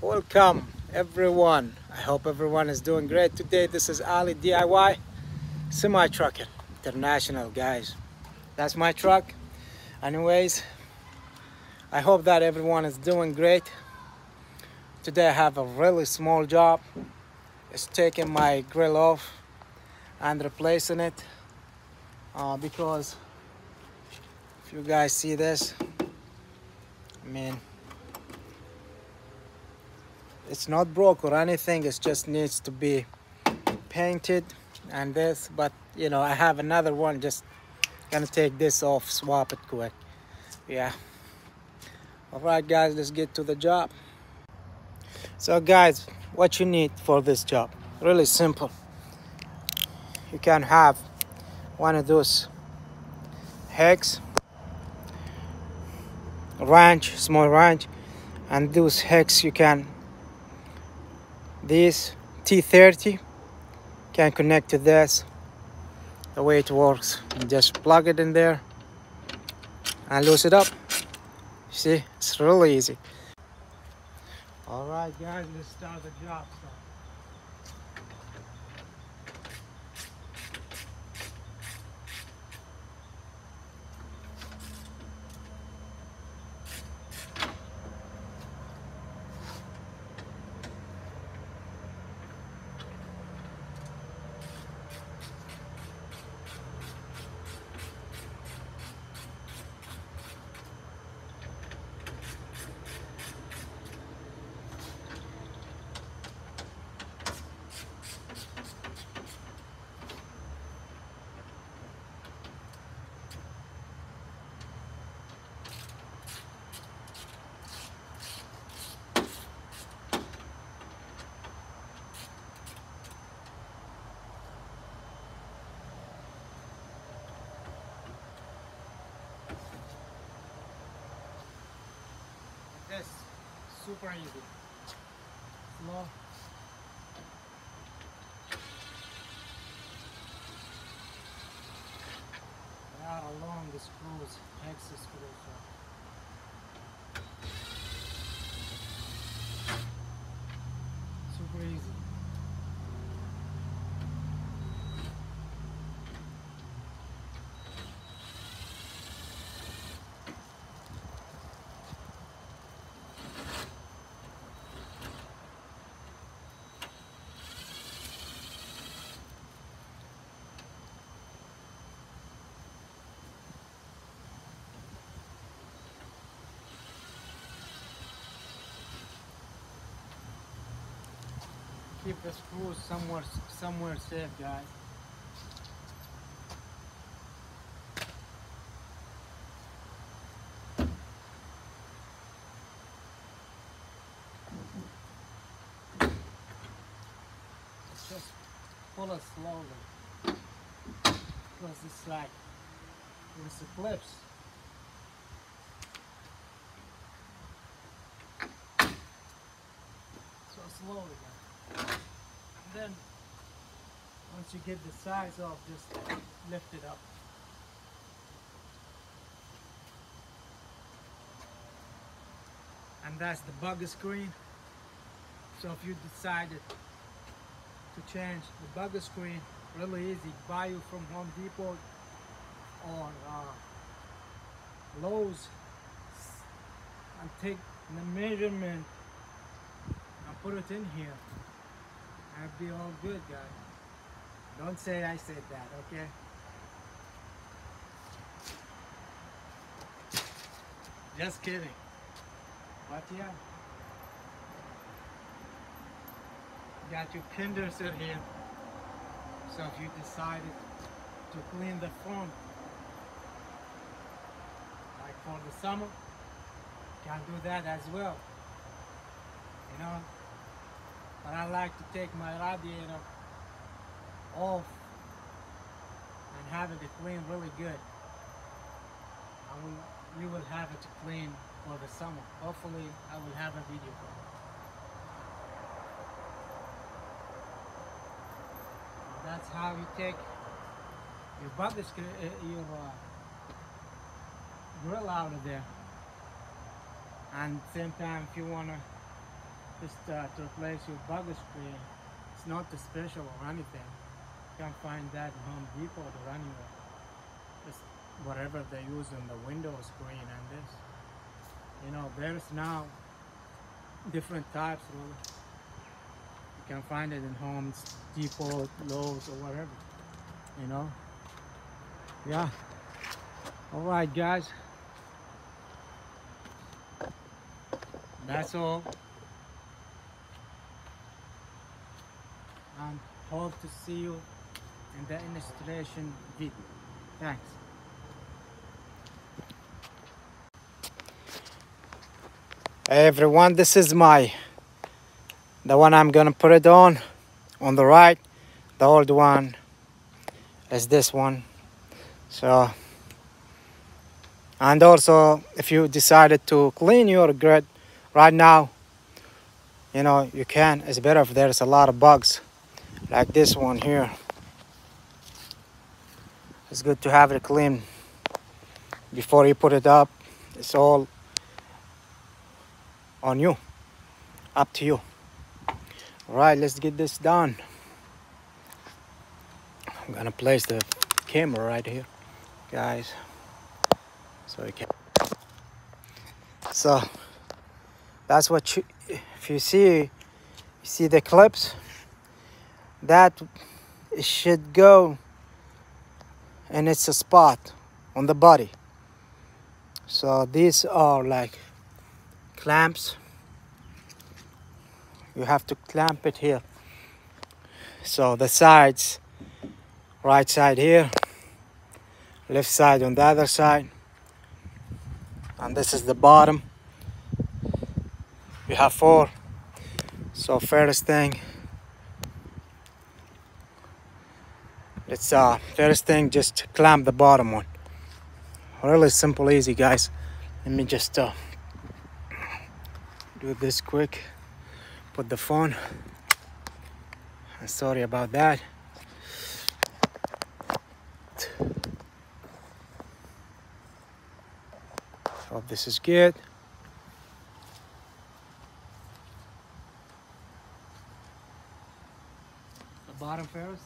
Welcome everyone. I hope everyone is doing great today. This is Ali DIY Semi Trucking International, guys. That's my truck. Anyways, I hope that everyone is doing great. Today I have a really small job. It's taking my grill off and replacing it uh, because if you guys see this, I mean, it's not broke or anything it just needs to be painted and this but you know I have another one just gonna take this off swap it quick. Yeah. All right guys let's get to the job. So guys what you need for this job? Really simple. You can have one of those hex wrench small wrench and those hex you can this T30 can connect to this the way it works. You just plug it in there and loose it up. See it's really easy. All right guys let's start the job this super easy. Slow they are along the screws hex screws so. super easy keep the screws somewhere somewhere safe guys. Just pull it slowly. Because it's like it's a clips so slowly guys. And then once you get the size off just lift it up. And that's the bugger screen. So if you decided to change the bugger screen really easy. Buy you from Home Depot or uh, Lowe's and take the measurement and put it in here and be all good guys. Don't say I said that okay? Just kidding. But yeah. Got your kinders in here. So if you decided to clean the front like for the summer you can do that as well. You know but I like to take my radiator off and have it clean really good. And we, we will have it clean for the summer. Hopefully I will have a video for it. That's how you take your bugger uh, your uh, grill out of there. And same time if you want to just uh, to replace your bugger screen. It's not special or anything. You can find that in Home Depot or anywhere. Just whatever they use in the window screen and this. You know, there's now different types really. You can find it in Home Depot, Lowe's or whatever. You know? Yeah. Alright guys. That's all. And hope to see you in the installation video. Thanks. Hey everyone, this is my the one I'm gonna put it on on the right. The old one is this one. So and also if you decided to clean your grid right now you know you can it's better if there's a lot of bugs like this one here. It's good to have it clean before you put it up. It's all on you. Up to you. All right let's get this done. I'm gonna place the camera right here guys. So you can so that's what you if you see you see the clips that should go and it's a spot on the body. So these are like clamps. You have to clamp it here. So the sides right side here left side on the other side and this is the bottom. We have four. So first thing let's uh first thing just clamp the bottom one. Really simple easy guys. Let me just uh do this quick. Put the phone. Sorry about that. Hope this is good. The bottom first.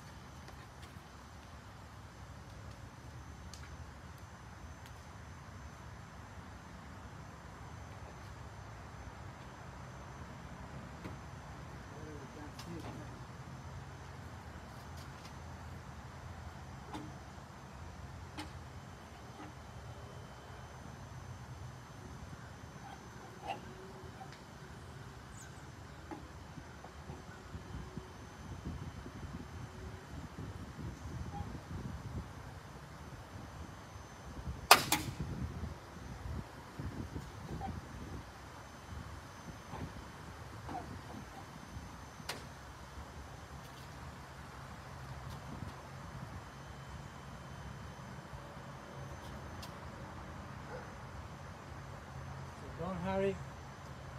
Don't hurry.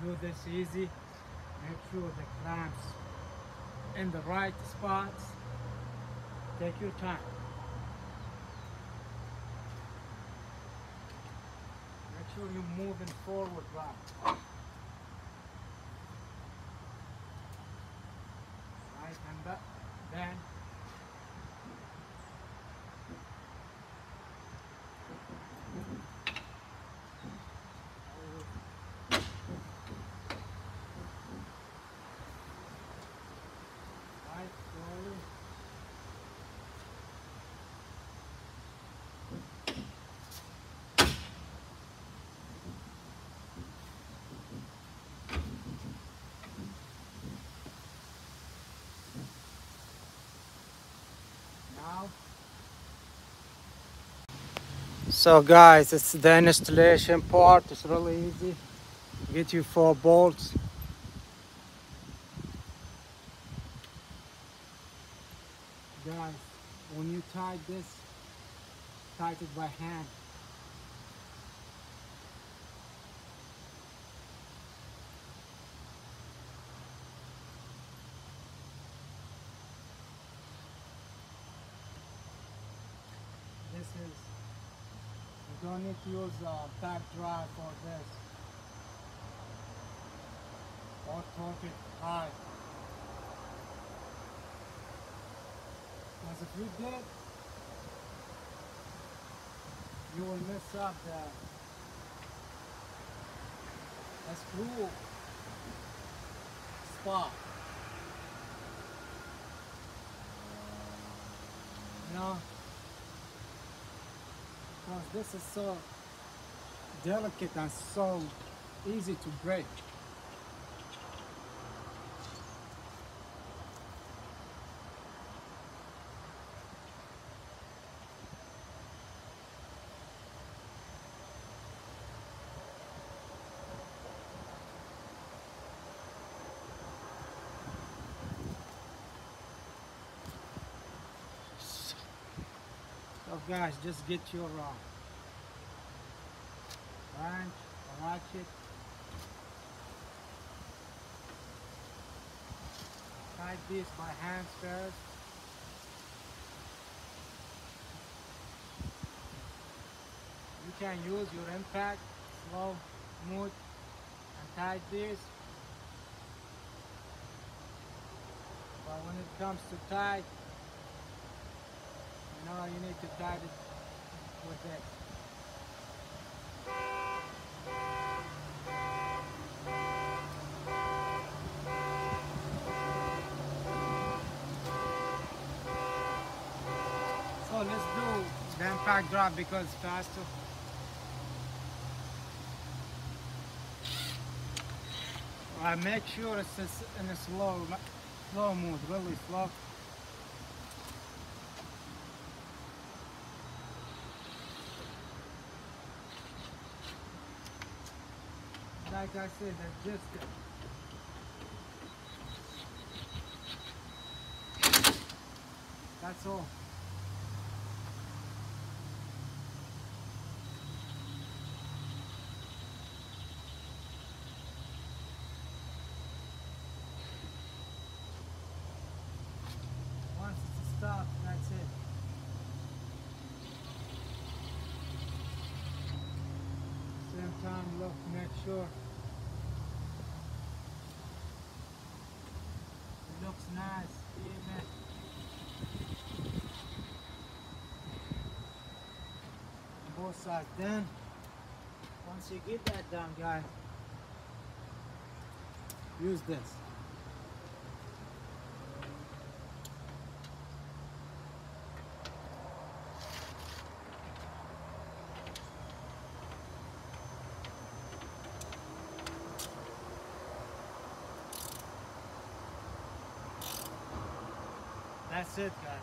Do this easy. Make sure the clamps in the right spots. Take your time. Make sure you're moving forward right. Right and up, then right slowly. Now. So guys, it's the installation part. It's really easy. Get you four bolts. Guys, when you tie this, tie it by hand. This is, don't need to use a uh, back drive for this. Or torque it high. Because if you did, you will mess up the, the screw spot. You know? Because this is so delicate and so easy to break. So guys, just get your uh, wrench, ratchet, tight this by hand first. You can use your impact, slow, smooth, and tight this. But when it comes to tight, no, you need to tie it with this. So let's do the impact drop because it's faster. I make sure it's in a slow, slow mode, really slow. Like I said, that's just. That's all. Once that's it. Same time, look, make sure looks nice. Both sides. Then, once you get that done, guys, use this. That's it, guys.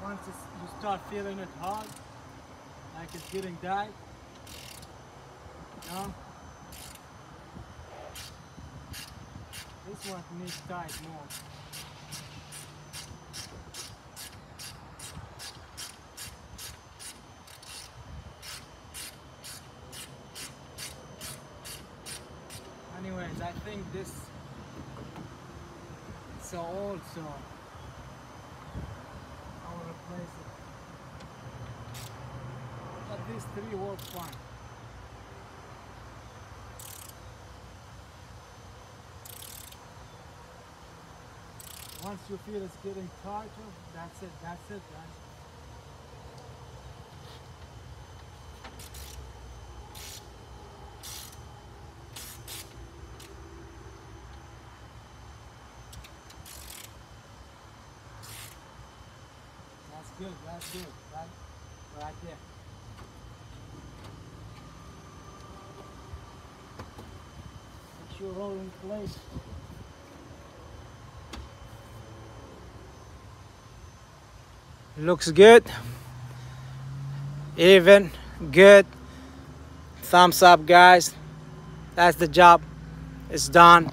Once you start feeling it hard, like it's getting tight, you know, this one needs tight more. Anyways, I think this so old, so I will replace it. But these three work fine. Once you feel it's getting tighter, that's it, that's it, guys. That's good, that's good, right, right there. Make sure all in place. Looks good. Even, good. Thumbs up, guys. That's the job. It's done.